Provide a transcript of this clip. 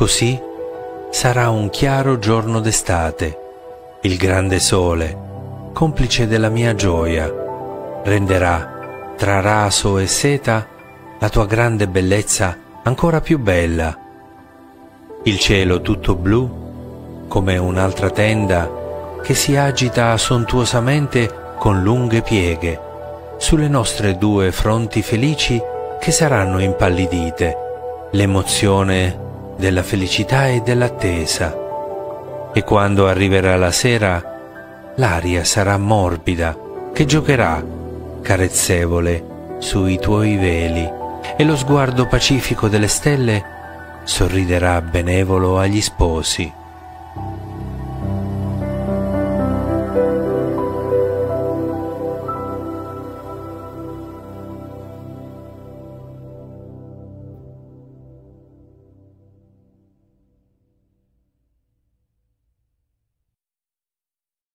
Così sarà un chiaro giorno d'estate, il grande sole, complice della mia gioia, renderà tra raso e seta la tua grande bellezza ancora più bella. Il cielo tutto blu, come un'altra tenda che si agita sontuosamente con lunghe pieghe sulle nostre due fronti felici che saranno impallidite, l'emozione della felicità e dell'attesa. E quando arriverà la sera, l'aria sarà morbida, che giocherà, carezzevole, sui tuoi veli, e lo sguardo pacifico delle stelle sorriderà benevolo agli sposi.